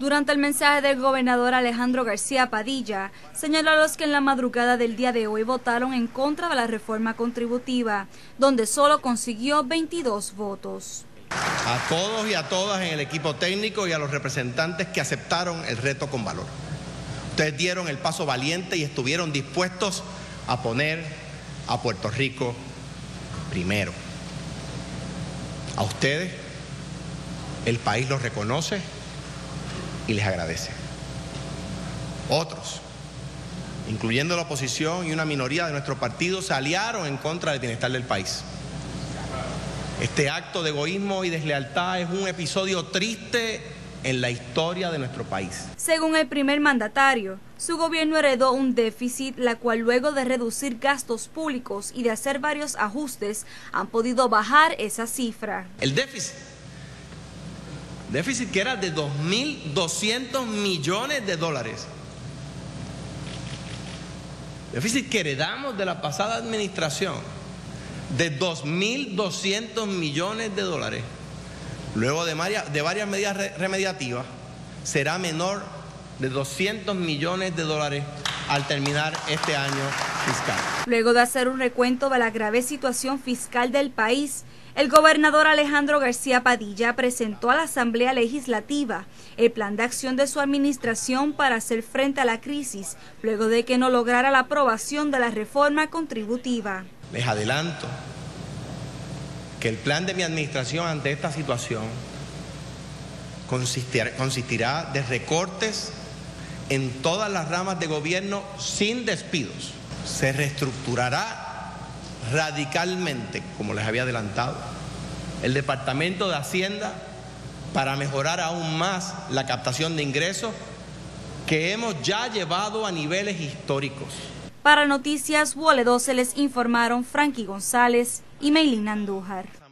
Durante el mensaje del gobernador Alejandro García Padilla, señaló a los que en la madrugada del día de hoy votaron en contra de la reforma contributiva, donde solo consiguió 22 votos. A todos y a todas en el equipo técnico y a los representantes que aceptaron el reto con valor. Ustedes dieron el paso valiente y estuvieron dispuestos a poner a Puerto Rico primero. A ustedes el país los reconoce y les agradece. Otros, incluyendo la oposición y una minoría de nuestro partido, se aliaron en contra del bienestar del país. Este acto de egoísmo y deslealtad es un episodio triste en la historia de nuestro país. Según el primer mandatario, su gobierno heredó un déficit, la cual luego de reducir gastos públicos y de hacer varios ajustes, han podido bajar esa cifra. El déficit Déficit que era de 2.200 millones de dólares. Déficit que heredamos de la pasada administración de 2.200 millones de dólares. Luego de varias, de varias medidas remediativas, será menor de 200 millones de dólares al terminar este año fiscal. Luego de hacer un recuento de la grave situación fiscal del país, el gobernador Alejandro García Padilla presentó a la Asamblea Legislativa el plan de acción de su administración para hacer frente a la crisis, luego de que no lograra la aprobación de la reforma contributiva. Les adelanto que el plan de mi administración ante esta situación consistirá, consistirá de recortes en todas las ramas de gobierno sin despidos. Se reestructurará radicalmente, como les había adelantado, el Departamento de Hacienda para mejorar aún más la captación de ingresos que hemos ya llevado a niveles históricos. Para Noticias Wole se les informaron Frankie González y Meilina Andújar.